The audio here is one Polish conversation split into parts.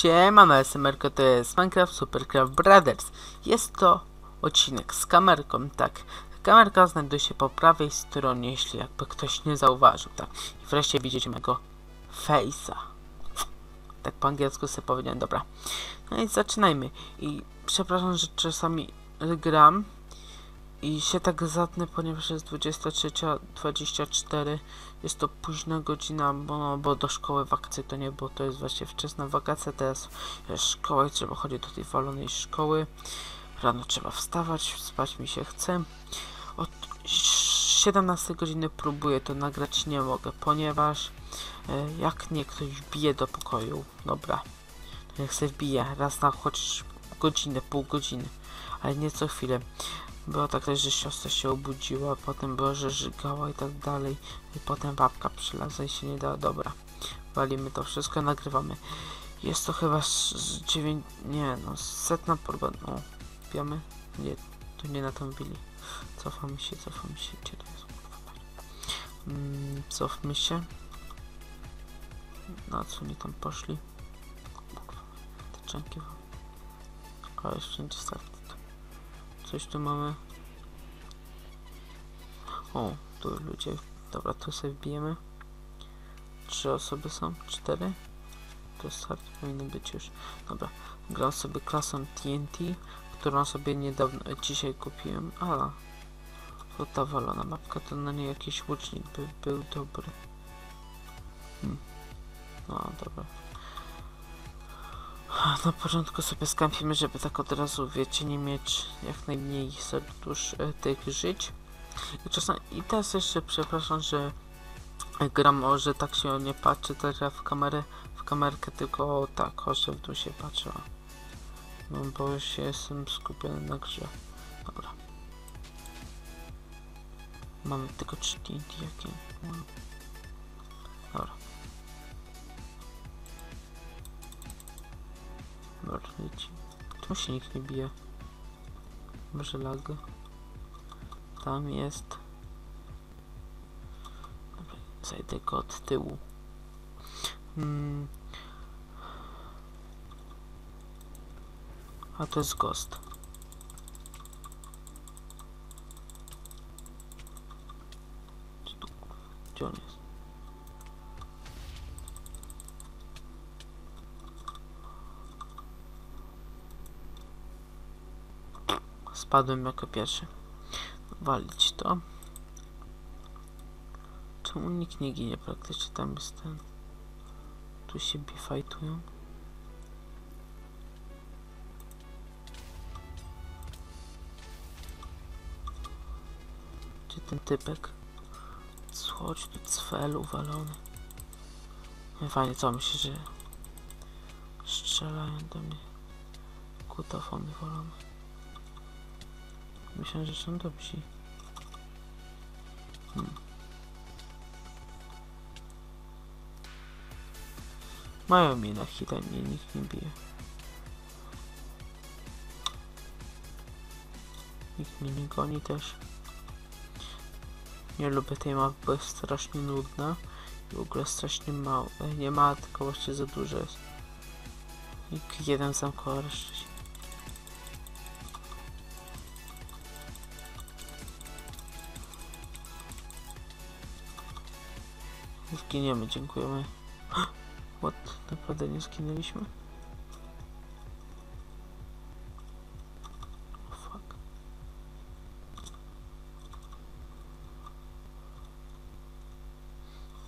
Siemano, SMRko, to jest Minecraft Supercraft Brothers. Jest to odcinek z kamerką, tak. Kamerka znajduje się po prawej stronie, jeśli jakby ktoś nie zauważył, tak. I wreszcie widzicie mego face'a. Tak po angielsku sobie powiedziałem, dobra. No i zaczynajmy. I przepraszam, że czasami gram i się tak zatnę, ponieważ jest 23.24. Jest to późna godzina, bo, no, bo do szkoły wakacje to nie, bo to jest właśnie wczesna wakacja, teraz jest szkoła i trzeba chodzić do tej walonej szkoły. Rano trzeba wstawać, spać mi się chce. Od 17 godziny próbuję to nagrać, nie mogę, ponieważ e, jak nie ktoś wbije do pokoju, dobra, niech sobie wbije raz na choć godzinę, pół godziny, ale nie co chwilę. Było tak że siostra się obudziła, potem było, że żygała i tak dalej. I potem babka przylazła i się nie dała. Dobra, walimy to wszystko, nagrywamy. Jest to chyba z, dziewięć... nie no, setna próba, no. Wiemy? Nie, tu nie na tą wili. Cofamy się, cofamy się, gdzie to jest? Mm, cofmy się. Na co oni tam poszli? Te czanki. A, jeszcze nie start. Coś tu mamy. O, tu ludzie. Dobra, tu sobie wbijemy. Trzy osoby są? Cztery? To start powinno być już. Dobra, gram sobie klasą TNT, którą sobie niedawno, dzisiaj kupiłem. A, to ta walona mapka, to na niej jakiś łucznik by był dobry. Hmm. No, dobra. Na początku sobie skampimy, żeby tak od razu, wiecie, nie mieć jak najmniej serdusz e, tych żyć. I czasami, i teraz jeszcze przepraszam, że gram, o, że tak się nie patrzy teraz w kamerę, w kamerkę, tylko tak, o, że w dół się patrzyła. No bo się jestem skupiony na grze. Dobra. Mamy tylko 3 TNT, jakie? Dobra. Tu się nikt nie bije. Może lag. Tam jest. Dobra, zajdę go od tyłu. Hmm. A to jest ghost. Gdzie tu- Gdzie on jest? Spadłem jako pierwszy. Walić to. Czemu nikt nie ginie praktycznie? Tam jest ten. Tu się bifajtują. Gdzie ten typek? Chodź tu cfel uwalony. Nie fajnie, co myślisz, że strzelają do mnie. Kutafony walone. Myślałem, że są dobrzy. Hmm. Mają mnie na hita, mnie nikt nie bije. Nikt mnie nie goni też. Nie lubię tej mapy, bo jest strasznie nudna. I w ogóle strasznie mało. e, Nie ma, tylko właśnie za dużo jest. I jeden resztę się. Zginiemy, dziękujemy. What? Naprawdę nie zginęliśmy? Oh, fuck.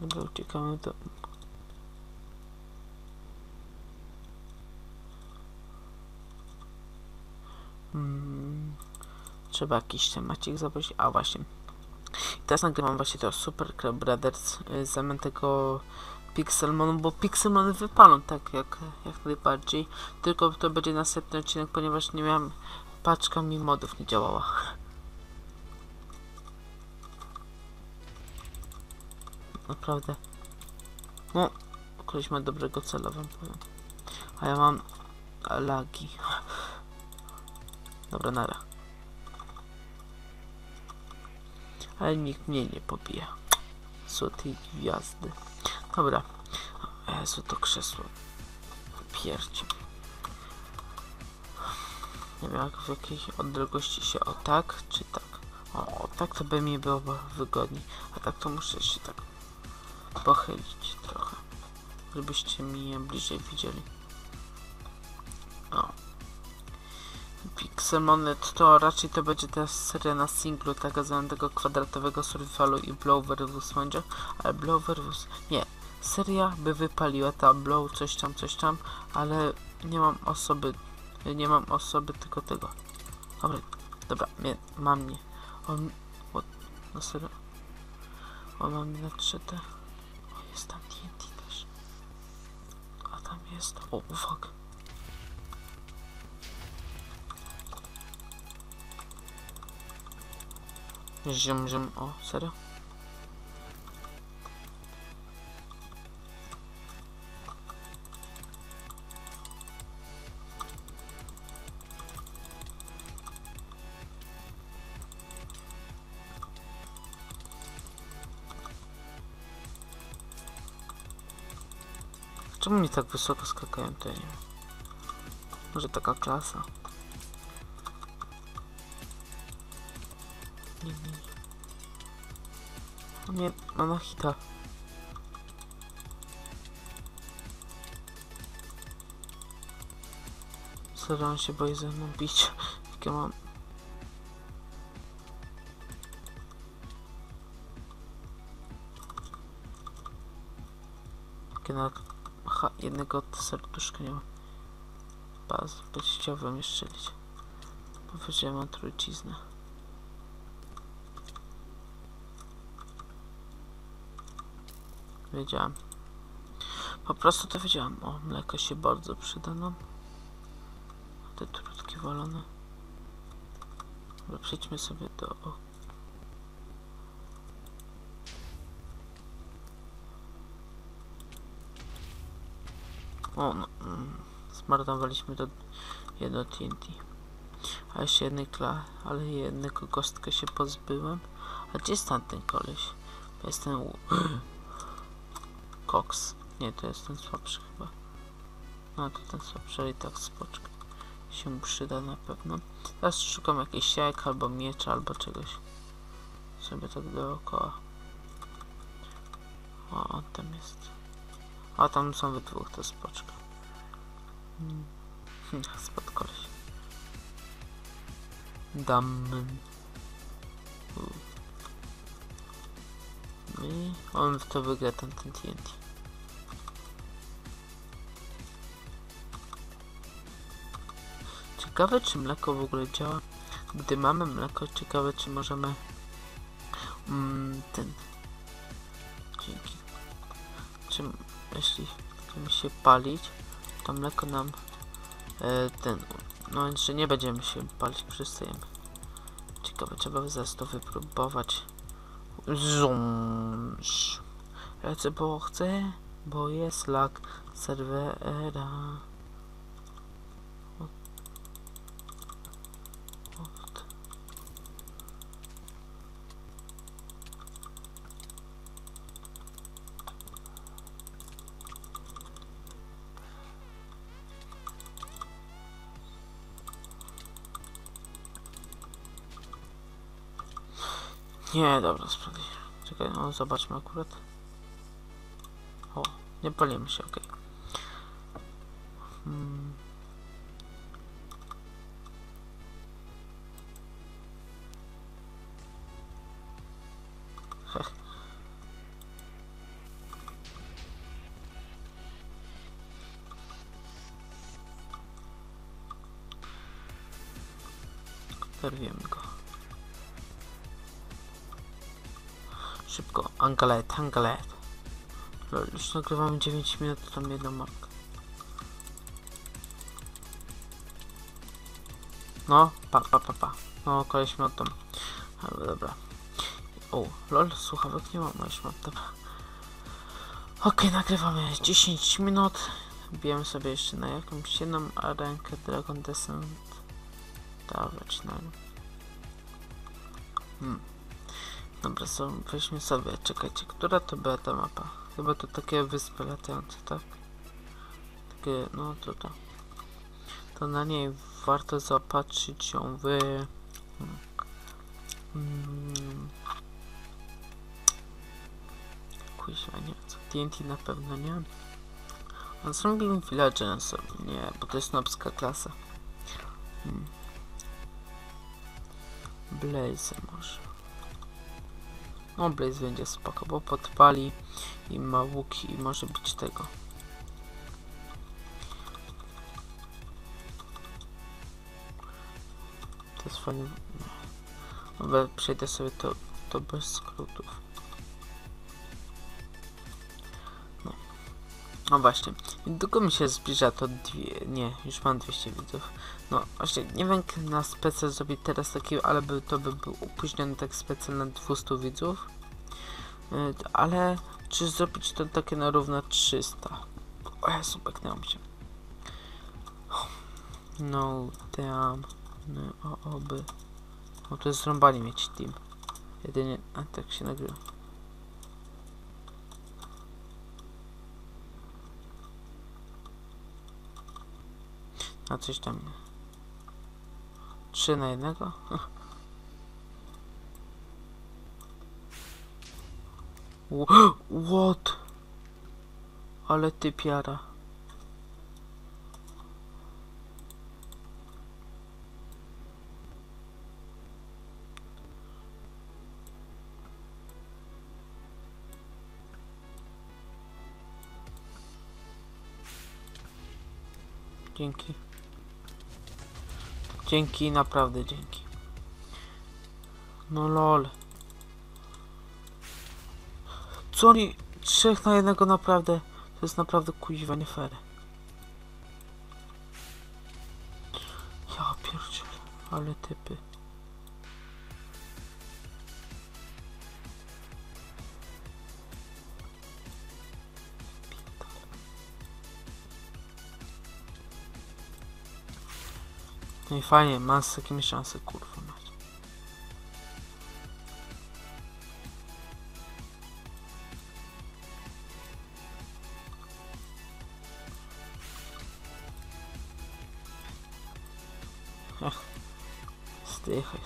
Dobra, uciekamy do... Hmm. Trzeba jakiś temacik zobaczyć. A właśnie. Teraz nagrywam właśnie to Super Club Brothers y, zamiast tego Pixelmonu, bo Pixelmony wypalą tak jak, jak najbardziej. Tylko to będzie następny odcinek, ponieważ nie miałem paczka mi modów nie działała. Naprawdę. No, koleś ma dobrego cela, wam powiem. A ja mam lagi. Dobra, nara. Ale nikt mnie nie pobija. Złotej gwiazdy. Dobra. Jezu, to krzesło. pierdzie. Nie wiem, jak w jakiej odległości się o tak, czy tak. O, o tak to by mi było wygodniej. A tak to muszę się tak pochylić trochę. Żebyście mnie bliżej widzieli. Pixelmonet to raczej to będzie teraz seria na singlu tak zwanego kwadratowego survivalu i Blow vs. Będzie, ale Blow vs. Nie, seria by wypaliła ta Blow coś tam, coś tam, ale nie mam osoby, nie mam osoby tylko tego. Dobra, dobra, nie, mam mnie. On, what, no serio? On ma mnie na 3D. O, jest tam TNT też. A tam jest, o, uwaga. Ziom, ziom, o, serio? Czemu mi tak wysoko skakają, wiem. Może taka klasa? Nie, mam na hita. Serio, on się boi ze mną bić. Jakie mam... Jakie na... Aha, jednego serduszka nie ma. Być chciałbym je strzelić. Powiedziałem o truciznę. Wiedziałem. Po prostu to wiedziałem. O, mleko się bardzo przyda nam. Te trutki wolone. Dobra, przejdźmy sobie do... O. O, no. Mm, zmarnowaliśmy to jedno TNT. A jeszcze jednej kla, ale jednego kostkę się pozbyłem. A gdzie jest tamten koleś? To jest ten... u- Cox. Nie, to jest ten słabszy chyba. No to ten słabszy, i tak spoczka. Się przyda na pewno. Teraz szukam jakiejś jajek, albo miecza, albo czegoś. Sobie tak dookoła. O, on tam jest. A tam są we dwóch, to spoczka. Hmm. Spod koleś. Damy. I on w to wygra ten, ten TNT. Ciekawe czy mleko w ogóle działa. Gdy mamy mleko, ciekawe czy możemy mm, ten dzięki czy jeśli chcemy się palić to mleko nam e, ten no że nie będziemy się palić przystajemy ciekawe trzeba zaraz to wypróbować Zumsz. Lecę, bo chcę, bo jest lag serwera. Nie, dobra, sprawdź. Czekaj, no zobaczmy akurat. O, nie palimy się, okej. Hmm. Go. Szybko, Angalet. Lol, już nagrywamy 9 minut, to tam jedną markę. No, pa, pa, pa, pa. No, koleś miał tam. Ale dobra. O, lol, słuchawek nie mam, no już mam tam. Okej, nagrywamy 10 minut. Bijemy sobie jeszcze na jakąś jedną rękę Dragon Descent. Dawać na. Hmm. Dobra, so, weźmy sobie, czekajcie, która to była ta mapa? Chyba to takie wyspy latające, tak? troszeczkę, no to to. To na niej warto zaopatrzyć ją w... Mm, kuźwa, nie co, TNT na pewno nie. On zrobił villager sobie, nie, bo to jest nobska klasa. Hmm. Blaze. No Blaze będzie spoko, bo podpali i ma łuki i może być tego. To jest fajne. Przejdę sobie to, to bez skrótów. No właśnie. Długo mi się zbliża to dwie... Nie, już mam 200 widzów. No właśnie, nie wiem jak na specjal zrobić teraz taki, ale by, to by był opóźniony tak specjal na 200 widzów. Yy, ale czy zrobić to takie na równo 300? O Jezu, beknęło mi się. No, damn. No, o, oby. No to jest zrąbanie mieć team. Jedynie, a tak się nagrywa. A coś tam. Trzy na jednego? Wha- What? Ale ty piara. Dzięki. Dzięki, naprawdę dzięki. No lol. Co oni... Trzech na jednego naprawdę... To jest naprawdę kuźwa nie fair. Ja pierdzielę, ale typy. No i fajnie, mam z takimi szanse, kurwa. Ach, zdychaj.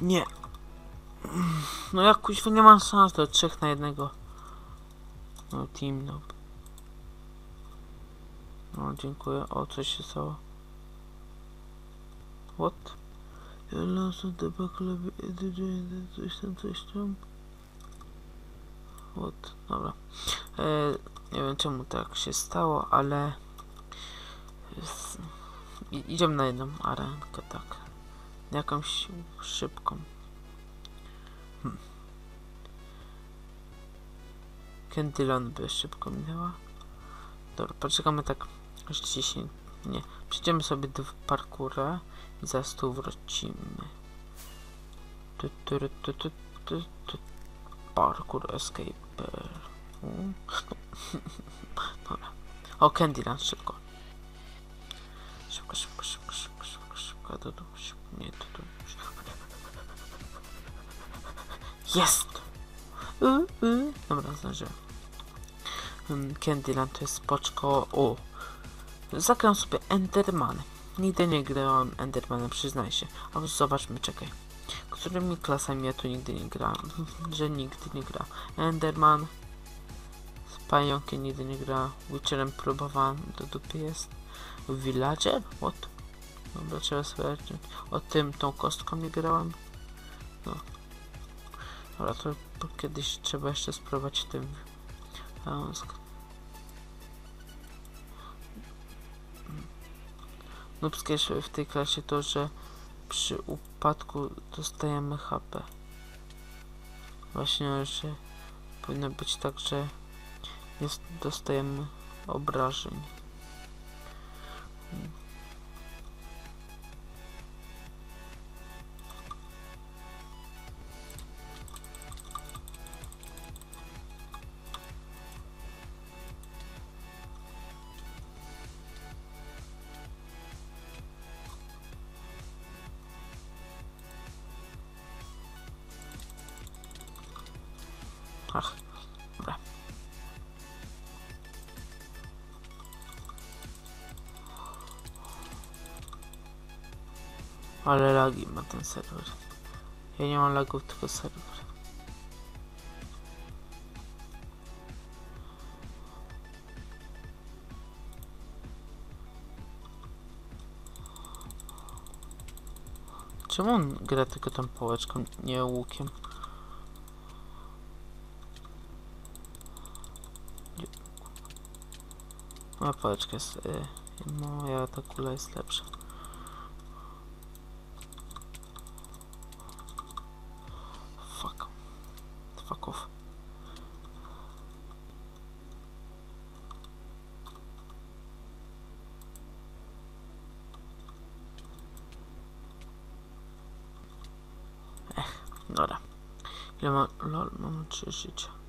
Nie. No jak kuźwa nie mam szans do trzech na jednego. No team. No, dziękuję. O, coś się stało. What? Ja te bakleby, coś tam, coś tam. What? Dobra. E, nie wiem czemu tak się stało, ale... s- i- Idziemy na jedną arenkę, tak. Jakąś szybką. Hmm. Candyland by szybko minęła. Dobra, poczekamy tak aż 10. Nie. Przejdziemy sobie do parkura i zaraz tu wrócimy. Tu, tu, tu, tu, tu, tu, tu. Parkour escape. Dobra. O, Candyland, szybko. Szybko, szybko, szybko, szybko, szybko, szybko, do domu, szybko, nie, do domu. Jest! Y, y. Dobra. Mm, Candyland to jest spoczko. O! Zagram sobie Enderman. Nigdy nie grałem Endermanem, przyznaj się. A zobaczmy, czekaj. Którymi klasami ja tu nigdy nie grałem? Że nigdy nie gra. Enderman. Z pająkiem nigdy nie gra. Witcherem próbowałem, do dupy jest. Villager? What? Dobra, trzeba sobie... O tym, tą kostką nie grałem. No. Dobra, to kiedyś trzeba jeszcze spróbować tym. Sk- Nubskie w tej klasie to, że przy upadku dostajemy HP. Właśnie, że powinno być tak, że jest, dostajemy obrażeń. Ach, dobra. Ale lagi ma ten serwer. Ja nie mam lagów, tylko serwer. Czemu on gra tylko tą pałeczką, nie łukiem? Moja pałeczka jest... Y, moja ta kula jest lepsza. Fuck. Fuck off. Ech, dobra. Ile mam... lol, mam 3 życia.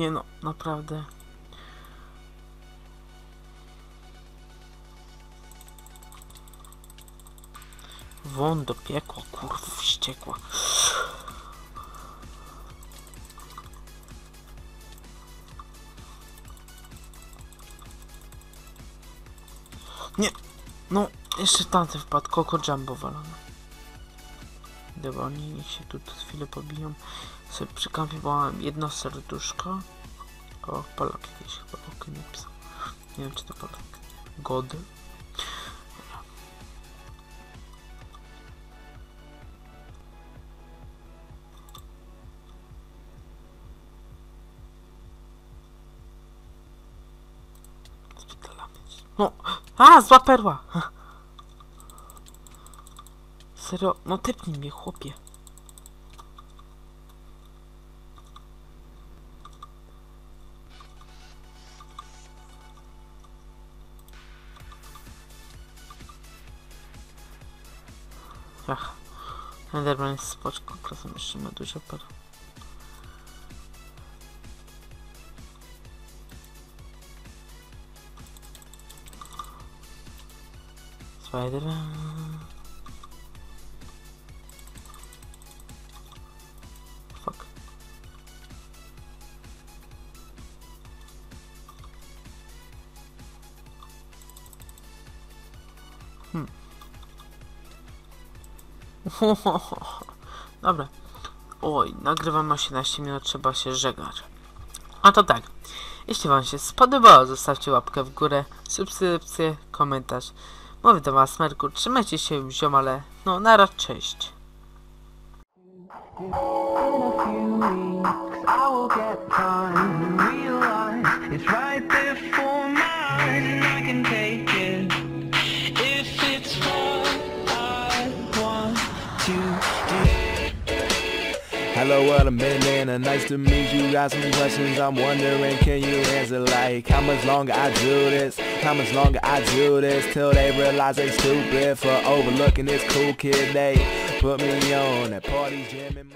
Nie no, naprawdę. Won do piekła, kurwa, wściekła. Nie, no, jeszcze tamten wpadł, Coco Jumbo walone. Dobra, oni niech się tu chwilę pobiją. Sobie przy kampie bo mam jedno serduszko. O, Polak jakiś chyba ok nie pisał. Nie wiem czy to Polak. God. Spitalamy. No, a, zła perła! Serio, no typnij mnie, chłopie. Enderman jest spoczko, czasem jeszcze ma dużo par. Spiderman. Dobra. Oj, nagrywam 18 minut, trzeba się żegnać. A to tak. Jeśli wam się spodobało, zostawcie łapkę w górę, subskrypcję, komentarz. Mówię do was, Merkur, trzymajcie się, ziomale. No, nara, cześć. In a few weeks, I will get time Hello, what a minute, and nice to meet you. Got some questions I'm wondering, can you answer? Like, how much longer I do this? How much longer I do this? Till they realize they stupid for overlooking this cool kid. They put me on at parties, gym, and